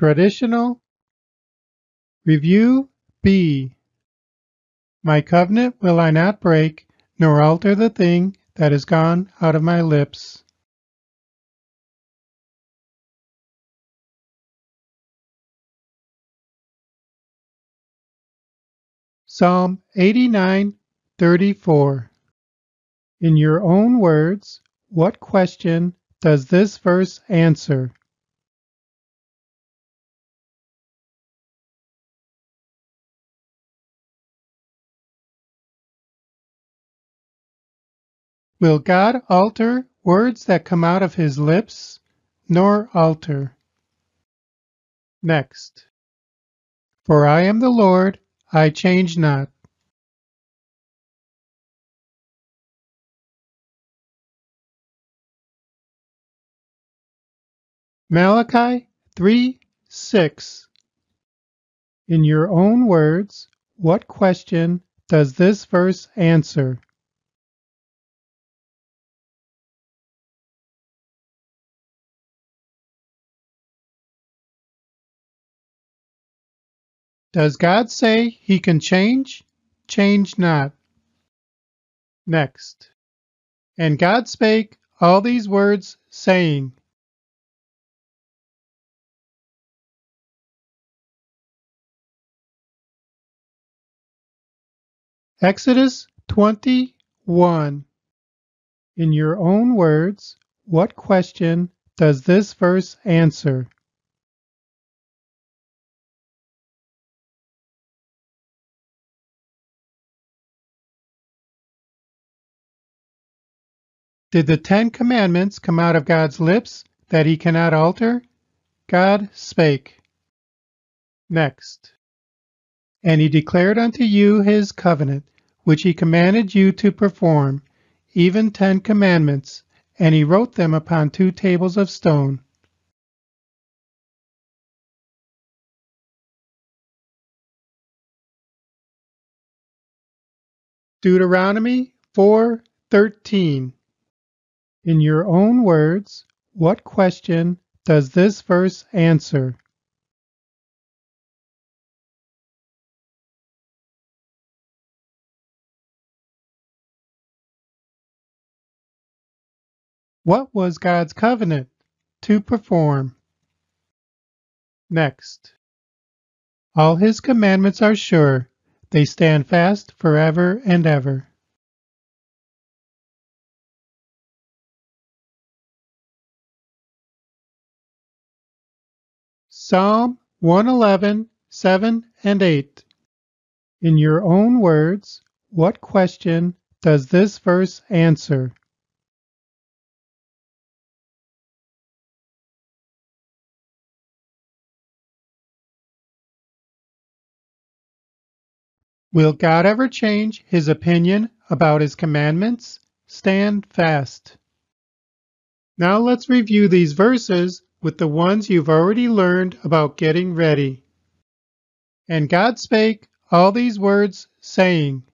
Traditional Review B. My covenant will I not break, nor alter the thing that is gone out of my lips. Psalm 89:34 In your own words, what question does this verse answer? Will God alter words that come out of his lips? Nor alter. Next. For I am the Lord, I change not. Malachi 3 6. In your own words, what question does this verse answer? Does God say he can change? Change not. Next. And God spake all these words, saying, Exodus 21. In your own words, what question does this verse answer? Did the Ten Commandments come out of God's lips that he cannot alter? God spake. Next. And he declared unto you his covenant, which he commanded you to perform, even ten commandments, and he wrote them upon two tables of stone. Deuteronomy 4:13 in your own words, what question does this verse answer? What was God's covenant to perform? Next. All his commandments are sure, they stand fast forever and ever. Psalm 111, 7 and 8. In your own words, what question does this verse answer? Will God ever change his opinion about his commandments? Stand fast. Now let's review these verses with the ones you've already learned about getting ready. And God spake all these words, saying,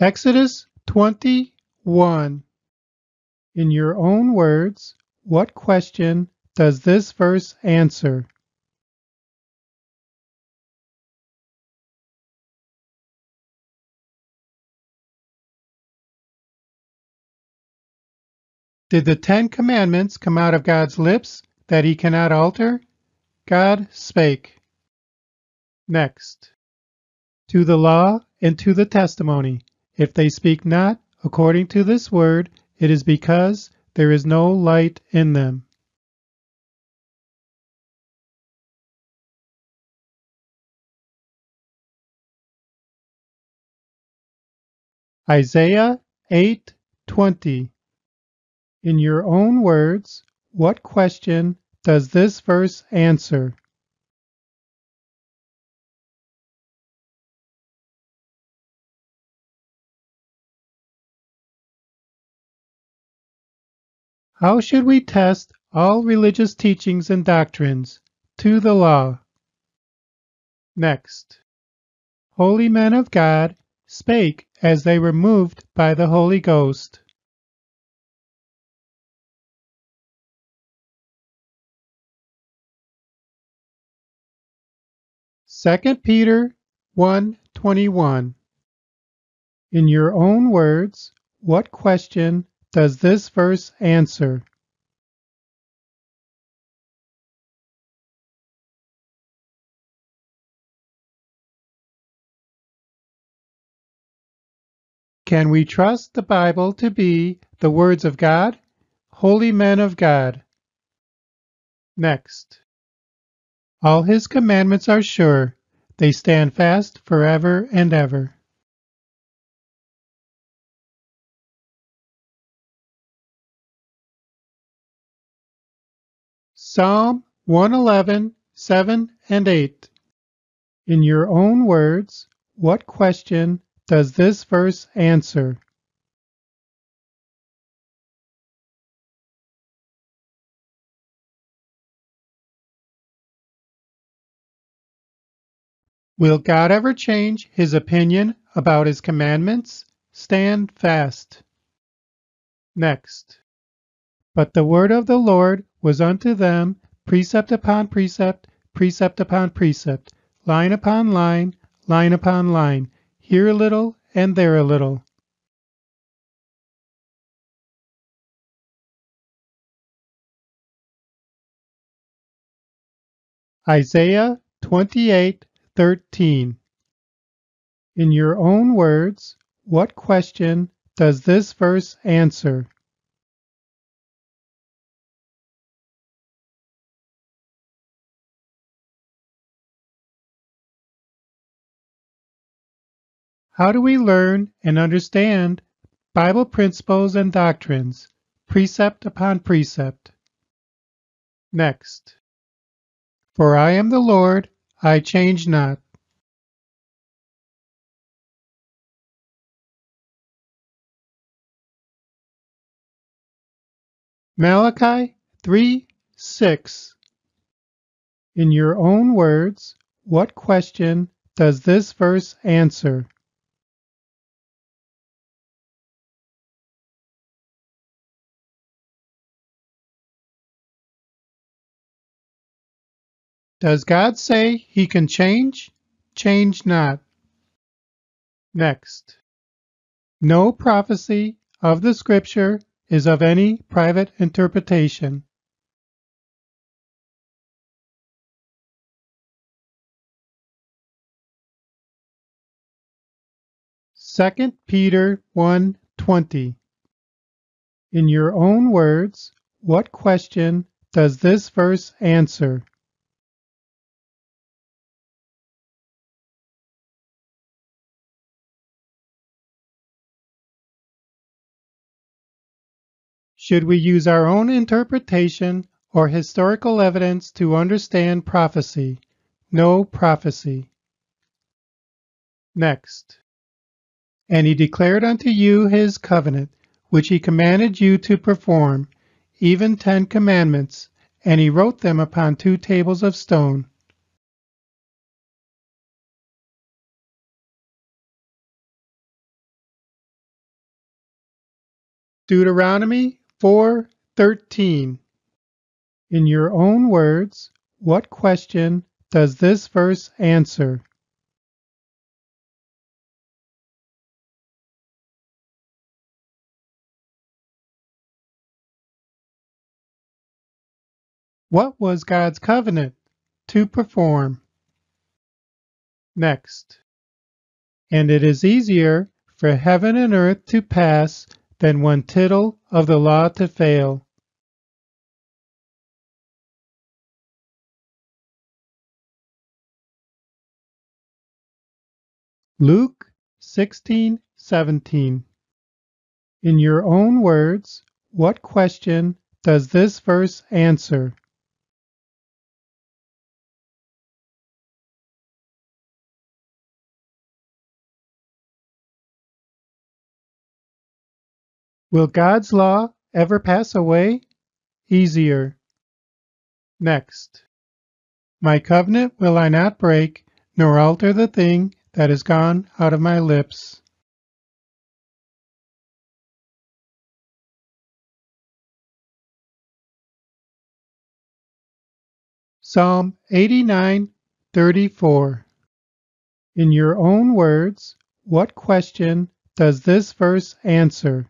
Exodus 21. In your own words, what question does this verse answer? Did the Ten Commandments come out of God's lips that he cannot alter? God spake. Next. To the law and to the testimony. If they speak not according to this word, it is because there is no light in them. Isaiah 8:20 in your own words, what question does this verse answer? How should we test all religious teachings and doctrines to the law? Next, holy men of God spake as they were moved by the Holy Ghost. Second Peter 1:21 In your own words, what question does this verse answer? Can we trust the Bible to be the words of God? Holy men of God. Next. All his commandments are sure, they stand fast forever and ever. Psalm 111, 7 and 8. In your own words, what question does this verse answer? Will God ever change his opinion about his commandments? Stand fast. Next. But the word of the Lord was unto them precept upon precept, precept upon precept, line upon line, line upon line, here a little and there a little. Isaiah 28 13. In your own words, what question does this verse answer? How do we learn and understand Bible principles and doctrines, precept upon precept? Next. For I am the Lord, I change not. Malachi 3 6. In your own words, what question does this verse answer? Does God say he can change? Change not. Next. No prophecy of the scripture is of any private interpretation. Second Peter 1:20 In your own words, what question does this verse answer? Should we use our own interpretation or historical evidence to understand prophecy? No prophecy. Next. And he declared unto you his covenant, which he commanded you to perform, even ten commandments, and he wrote them upon two tables of stone. Deuteronomy 4:13 In your own words, what question does this verse answer? What was God's covenant to perform? Next. And it is easier for heaven and earth to pass than one tittle of the law to fail. Luke 16:17 In your own words, what question does this verse answer? Will God's law ever pass away? Easier. Next. My covenant will I not break, nor alter the thing that is gone out of my lips. Psalm 89:34 In your own words, what question does this verse answer?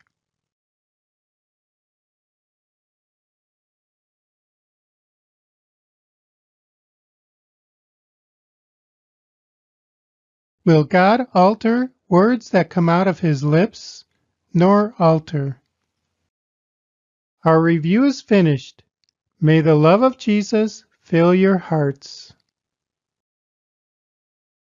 Will God alter words that come out of his lips? Nor alter. Our review is finished. May the love of Jesus fill your hearts.